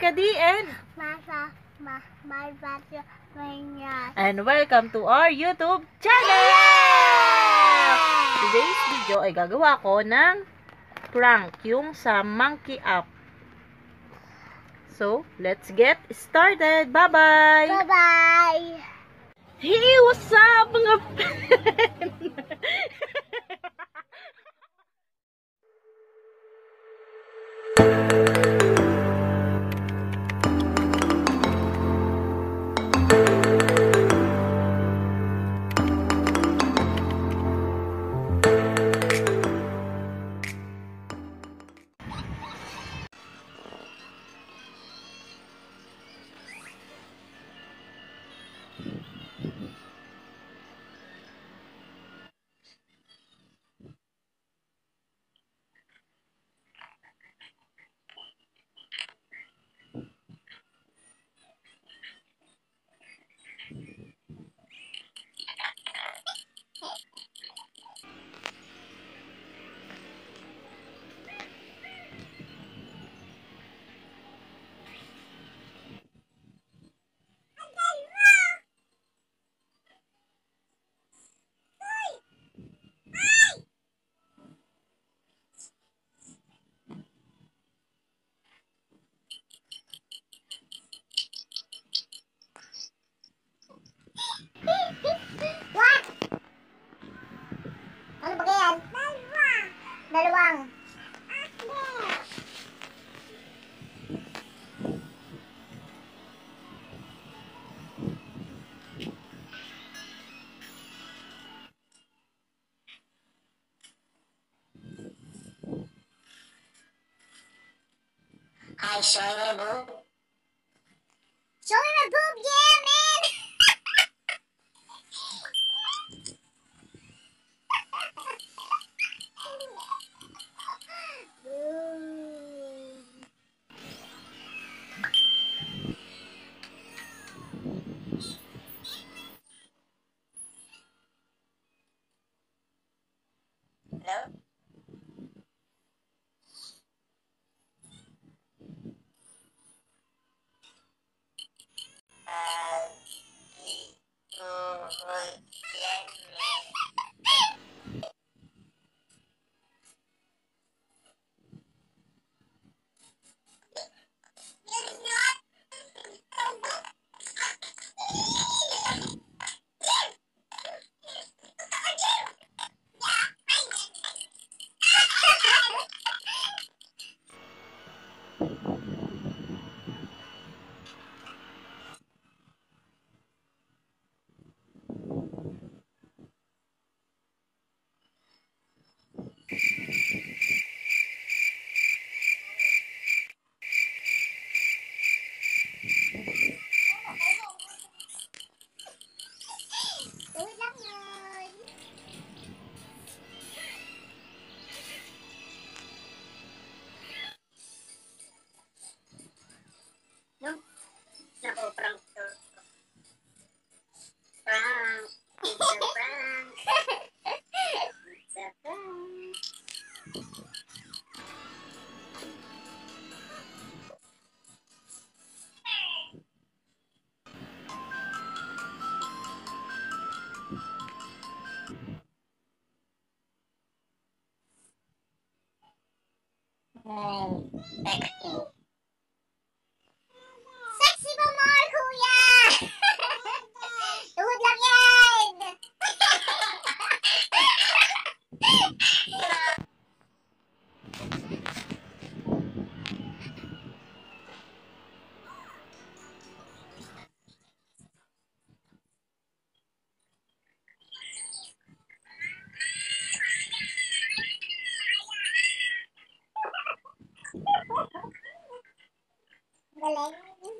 And my brother, my and welcome to our YouTube channel! Today's video ay gagawa ko ng prank yung sa monkey app. So, let's get started! Bye-bye! Bye-bye! Hey, what's up mga Thank you. I showing a boob. Showing a boob, yeah! Belém.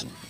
Thanks.